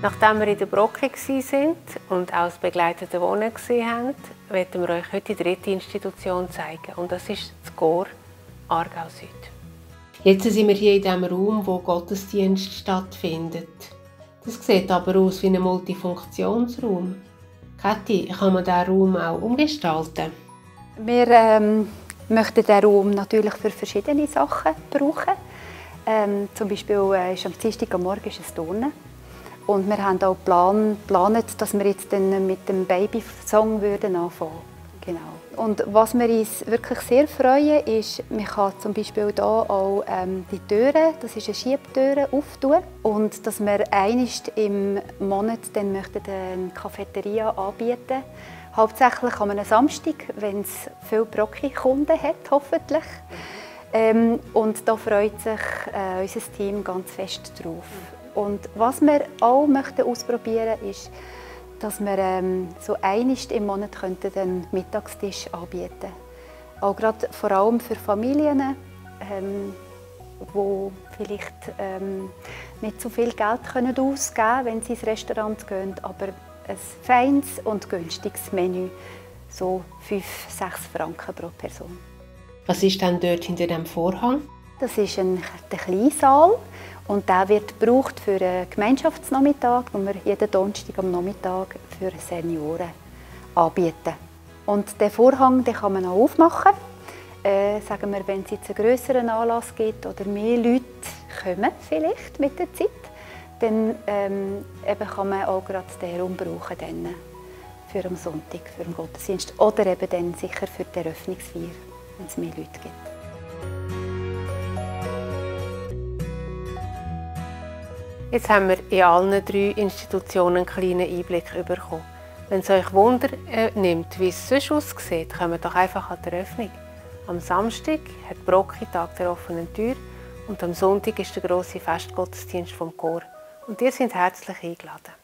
Nachdem wir in der Brocke waren und auch das begleitete Wohnen gesehen haben, werden wir euch heute die dritte Institution zeigen. Und das ist das Chor Aargau Süd. Jetzt sind wir hier in dem Raum, wo Gottesdienst stattfindet. Das sieht aber aus wie ein Multifunktionsraum. Kathi, kann man diesen Raum auch umgestalten? Wir ähm, möchten diesen Raum natürlich für verschiedene Sachen brauchen. Ähm, zum Beispiel äh, ist am Dienstag am Morgen ist es Turnen. Und wir haben auch geplant, dass wir jetzt dann mit dem Baby-Song anfangen Genau. Und was wir uns wirklich sehr freuen, ist, man kann zum Beispiel hier auch ähm, die Türen, das ist eine Schiebtüre, auftun. Und dass wir einst im Monat dann möchten eine Cafeteria anbieten Hauptsächlich an einem Samstag, wenn es viele Brocki-Kunden hat, hoffentlich. Ähm, und da freut sich äh, unser Team ganz fest drauf. Und was wir auch möchten ausprobieren ist, dass wir ähm, so einmal im Monat könnten den Mittagstisch anbieten Auch gerade vor allem für Familien, ähm, die vielleicht ähm, nicht so viel Geld können ausgeben können, wenn sie ins Restaurant gehen, aber ein feines und günstiges Menü, so 5, 6 Franken pro Person. Was ist denn dort hinter dem Vorhang? Das ist ein, Kleinsaal und der wird gebraucht für einen Gemeinschaftsnachmittag, den wir jeden Donnerstag am Nachmittag für Senioren anbieten. Und den Vorhang den kann man auch aufmachen. Äh, sagen wir, wenn es jetzt einen größeren Anlass gibt oder mehr Leute kommen vielleicht mit der Zeit, dann ähm, eben kann man auch gerade den Raum brauchen dann für am Sonntag, für den Gottesdienst oder eben dann sicher für die Eröffnungsfeier, wenn es mehr Leute gibt. Jetzt haben wir in allen drei Institutionen einen kleinen Einblick bekommen. Wenn es euch Wunder äh, nimmt, wie es sonst aussieht, kommt doch einfach an die Eröffnung. Am Samstag hat Brocki Tag der offenen Tür und am Sonntag ist der grosse Festgottesdienst vom Chor. Und ihr seid herzlich eingeladen.